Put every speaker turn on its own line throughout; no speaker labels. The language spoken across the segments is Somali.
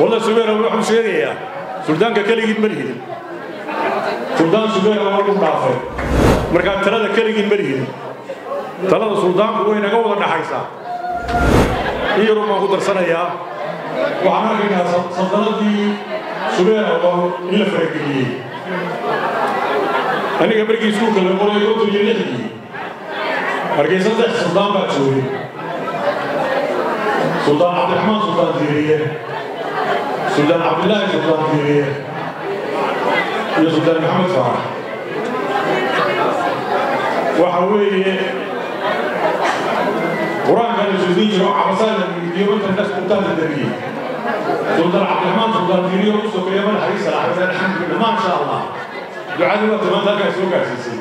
walla subeera wuxuu sheegayaa suldaanka keligiin ma lihidin suldaan subeera waa lagu dhaafay markaa talada keligiin ma lihidin talada suldaanku way naga wada dhaxaysaa in yarun baan ku darsanayaa waxaan arkaynaa saldanadii subeera oo in la farageliyey aniga markii iskuulka la qoray konton iyo lixdii markii saddex suldaan baa joogay suldaan cabdiraxmaan suldaan diiriye suldaan cabdillaahi suldaan diiriye iyo suldaan maxamed faarax waxa weeye qur'aanka la soo jiro cabasaa la weydiiyo inta nas kutaabta dabiyey suldaan cabdiraxmaan suldaan diiriye u sokeeya madaxdiisa axmed alxamdulillah maasha allah. Ducadu waa timaanta halkaa soo gaarsiisay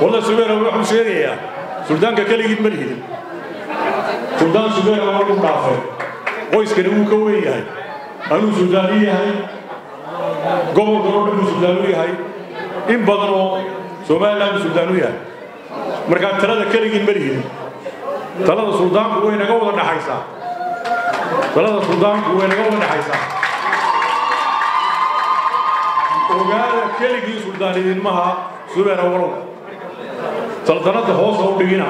walla subeera wuxuu sheegayaa suldaanka keligiin ma lihidin suldaan subeera waa lagu dhaafay qoyskani wuu ka weyn yahay anuu suldaanu yahay gobolkan oo dhan buu suldaanu yahay in badan oo somaliland buu suldaanu yahay markaa talada keligiin ma lihidin talada suldaanku way naga wada dhaxaysaa talada suldaanku way naga wada dhaxaysaa ogaada keligii suldaanidinmaha subeera walow saldanadda hoosa u dhigina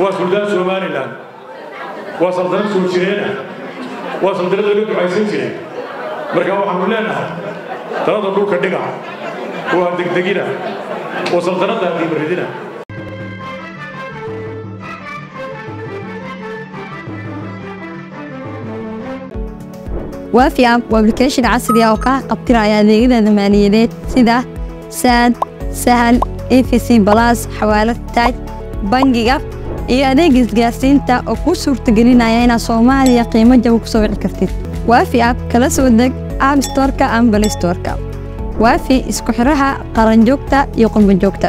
waa suldaan somalilan waa saldanad soo jireena waa saldanad laga ducaysan jiray marka waxaanu leenahay talada dhulka dhiga. Waa degdegina oo saldanadda qiimaridina
waafi app waa application casri ah oo kaa qabtiraya adeegyada maaliyadeed sida saad sahal efc balas xawaalad taaj bangiga iyo adeega isgaarsiinta oo kuu suurtagelinaya inaad soomaaliya qiimo jaba ku soo wici kartid. Waafi app kala soo deg app storeka ama balay storeka. Waafi isku xiraha qaranjoogta iyo qurbanjoogta